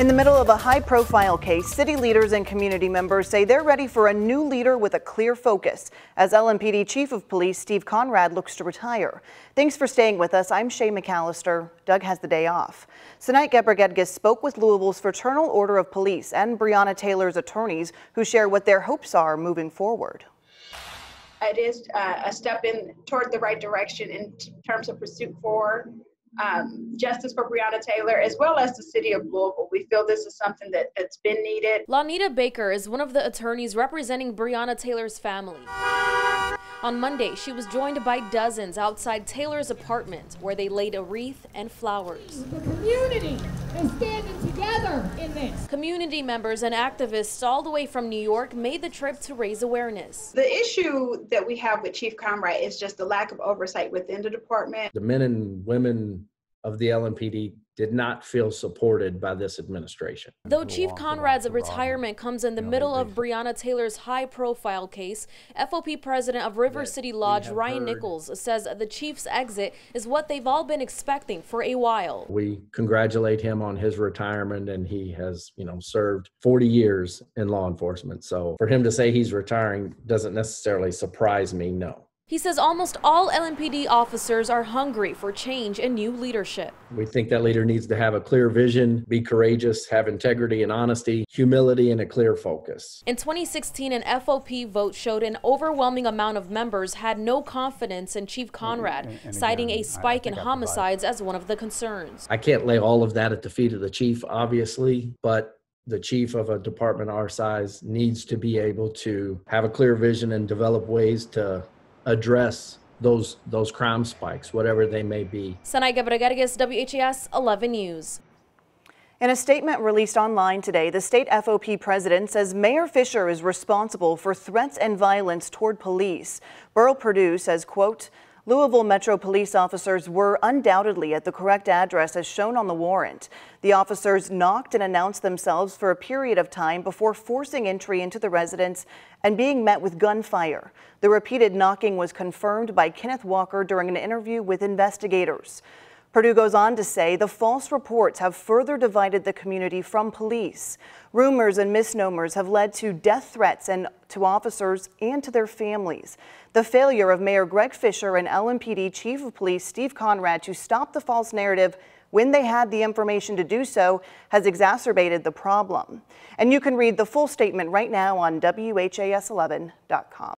In the middle of a high profile case, city leaders and community members say they're ready for a new leader with a clear focus as LMPD Chief of Police Steve Conrad looks to retire. Thanks for staying with us. I'm Shay McAllister. Doug has the day off. Tonight, Gebra spoke with Louisville's Fraternal Order of Police and Breonna Taylor's attorneys who share what their hopes are moving forward. It is uh, a step in toward the right direction in terms of pursuit for um, justice for Breonna Taylor, as well as the city of Louisville. We feel this is something that, that's been needed. Lonita Baker is one of the attorneys representing Breonna Taylor's family. On Monday, she was joined by dozens outside Taylor's apartment where they laid a wreath and flowers. The community is standing together in this. Community members and activists all the way from New York made the trip to raise awareness. The issue that we have with Chief Conrad is just the lack of oversight within the department. The men and women of the LMPD did not feel supported by this administration. Though Chief Conrad's retirement comes in the middle of Breonna Taylor's high profile case, FOP president of River City Lodge, Ryan Nichols, says the chief's exit is what they've all been expecting for a while. We congratulate him on his retirement and he has, you know, served 40 years in law enforcement. So for him to say he's retiring doesn't necessarily surprise me, no. He says almost all LMPD officers are hungry for change and new leadership. We think that leader needs to have a clear vision, be courageous, have integrity and honesty, humility, and a clear focus. In 2016, an FOP vote showed an overwhelming amount of members had no confidence in Chief Conrad, and, and citing again, a spike in homicides as one of the concerns. I can't lay all of that at the feet of the chief, obviously, but the chief of a department our size needs to be able to have a clear vision and develop ways to address those those crime spikes, whatever they may be. Senait Gebregiorgis, WHAS 11 News. In a statement released online today, the state FOP president says Mayor Fisher is responsible for threats and violence toward police. Berl Perdue says, quote, Louisville Metro police officers were undoubtedly at the correct address as shown on the warrant. The officers knocked and announced themselves for a period of time before forcing entry into the residence and being met with gunfire. The repeated knocking was confirmed by Kenneth Walker during an interview with investigators. Perdue goes on to say the false reports have further divided the community from police. Rumors and misnomers have led to death threats and to officers and to their families. The failure of Mayor Greg Fisher and LMPD Chief of Police Steve Conrad to stop the false narrative when they had the information to do so has exacerbated the problem. And you can read the full statement right now on WHAS11.com.